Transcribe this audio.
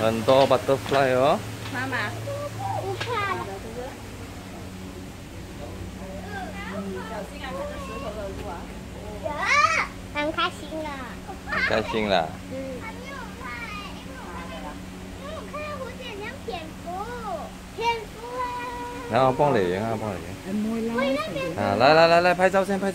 很多 butterfly 哦。妈妈。小心啊。看这石头的路啊。很开心了开心了然后帮你赢啊帮你赢啊来来来来拍照先拍照。